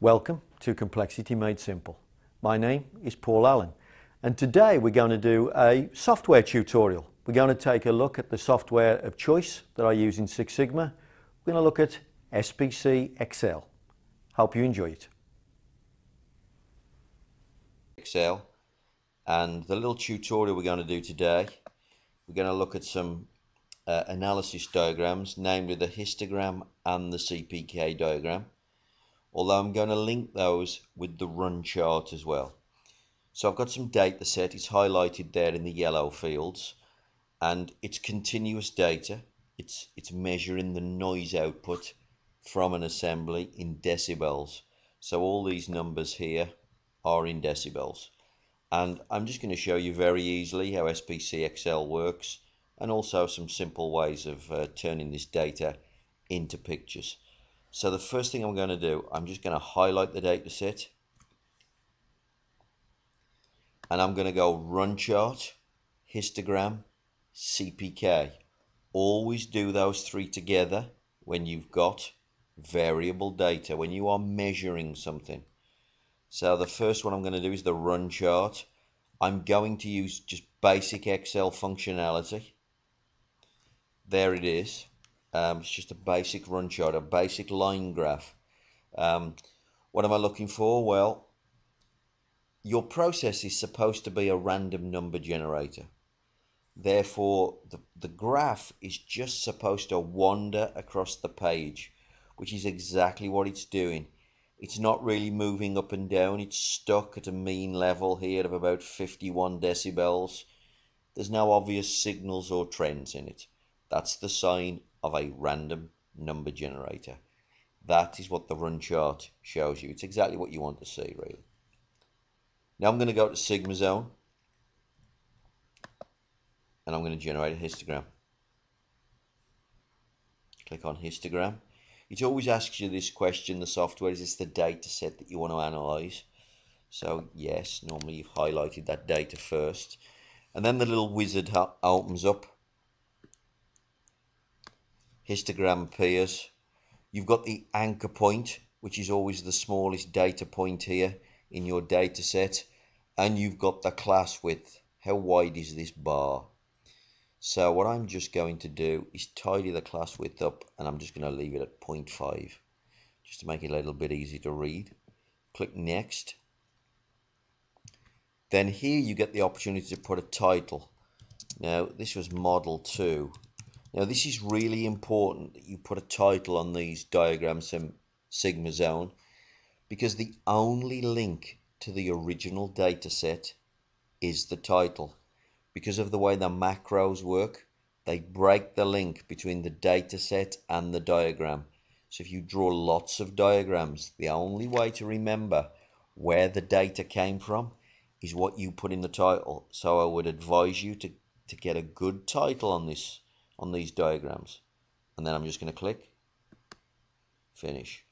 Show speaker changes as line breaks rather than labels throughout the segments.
Welcome to Complexity Made Simple. My name is Paul Allen and today we're going to do a software tutorial. We're going to take a look at the software of choice that I use in Six Sigma. We're going to look at SPC XL. Hope you enjoy it.
Excel and the little tutorial we're going to do today we're going to look at some uh, analysis diagrams namely the histogram and the CPK diagram although I'm going to link those with the run chart as well. So I've got some data set, it's highlighted there in the yellow fields and it's continuous data, it's, it's measuring the noise output from an assembly in decibels. So all these numbers here are in decibels. And I'm just going to show you very easily how SPC XL works and also some simple ways of uh, turning this data into pictures. So the first thing I'm going to do, I'm just going to highlight the data set. And I'm going to go run chart, histogram, CPK. Always do those three together when you've got variable data, when you are measuring something. So the first one I'm going to do is the run chart. I'm going to use just basic Excel functionality. There it is. Um, it's just a basic run chart, a basic line graph. Um, what am I looking for? Well, your process is supposed to be a random number generator. Therefore, the, the graph is just supposed to wander across the page, which is exactly what it's doing. It's not really moving up and down. It's stuck at a mean level here of about 51 decibels. There's no obvious signals or trends in it. That's the sign of a random number generator. That is what the run chart shows you. It's exactly what you want to see, really. Now I'm going to go to SigmaZone. And I'm going to generate a histogram. Click on histogram. It always asks you this question, the software, is this the data set that you want to analyze? So yes, normally you've highlighted that data first. And then the little wizard opens up histogram appears. You've got the anchor point, which is always the smallest data point here in your data set. And you've got the class width. How wide is this bar? So what I'm just going to do is tidy the class width up and I'm just going to leave it at 0.5 just to make it a little bit easy to read. Click next. Then here you get the opportunity to put a title. Now this was model 2 now this is really important that you put a title on these diagrams in SigmaZone because the only link to the original data set is the title. Because of the way the macros work, they break the link between the data set and the diagram. So if you draw lots of diagrams, the only way to remember where the data came from is what you put in the title. So I would advise you to, to get a good title on this on these diagrams. And then I'm just going to click finish.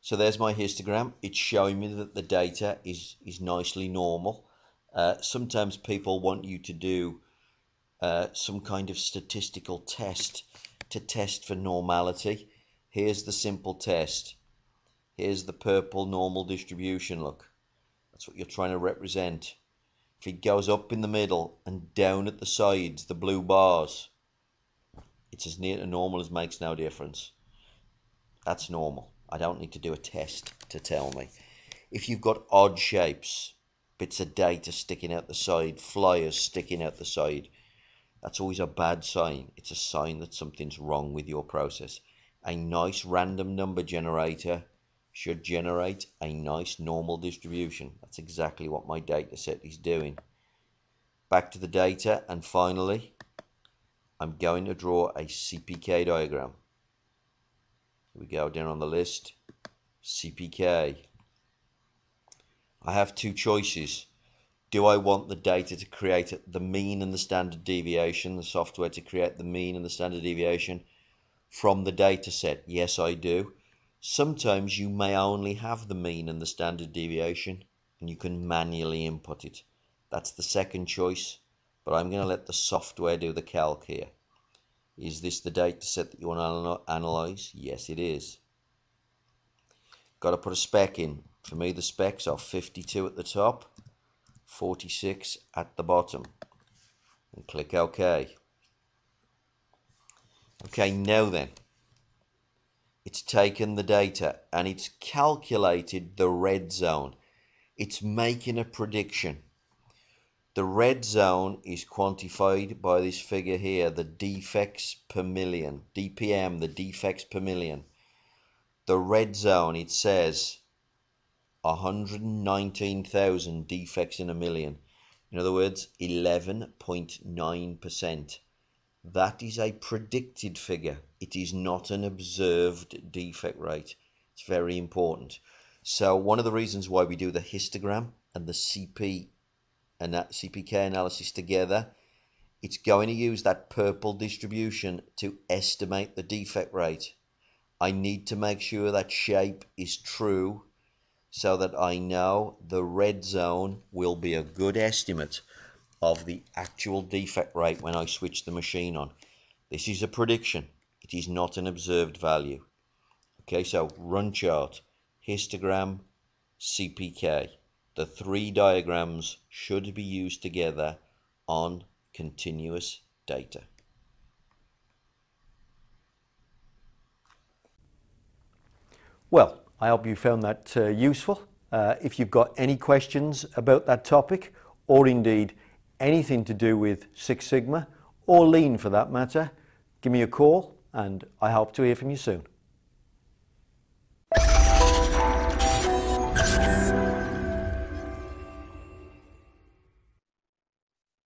So there's my histogram. It's showing me that the data is, is nicely normal. Uh, sometimes people want you to do uh, some kind of statistical test to test for normality. Here's the simple test. Here's the purple normal distribution, look. That's what you're trying to represent. If it goes up in the middle and down at the sides, the blue bars, it's as near to normal as makes no difference. That's normal. I don't need to do a test to tell me. If you've got odd shapes, bits of data sticking out the side, flyers sticking out the side, that's always a bad sign. It's a sign that something's wrong with your process. A nice random number generator should generate a nice normal distribution. That's exactly what my data set is doing. Back to the data and finally I'm going to draw a CPK diagram. Here we go down on the list. CPK. I have two choices. Do I want the data to create the mean and the standard deviation, the software to create the mean and the standard deviation from the data set? Yes, I do. Sometimes you may only have the mean and the standard deviation and you can manually input it. That's the second choice, but I'm going to let the software do the calc here. Is this the data set that you want to analyze? Yes, it is. got to put a spec in. For me, the specs are 52 at the top, 46 at the bottom. And click OK. Okay, now then. It's taken the data and it's calculated the red zone. It's making a prediction. The red zone is quantified by this figure here, the defects per million, DPM, the defects per million. The red zone, it says 119,000 defects in a million. In other words, 11.9%. That is a predicted figure. It is not an observed defect rate. It's very important. So one of the reasons why we do the histogram and the CP and that CPK analysis together, it's going to use that purple distribution to estimate the defect rate. I need to make sure that shape is true so that I know the red zone will be a good estimate of the actual defect rate when I switch the machine on. This is a prediction. It is not an observed value. Okay, so run chart, histogram, CPK. The three diagrams should be used together on continuous data.
Well, I hope you found that uh, useful. Uh, if you've got any questions about that topic, or indeed anything to do with Six Sigma, or Lean for that matter, give me a call and I hope to hear from you soon.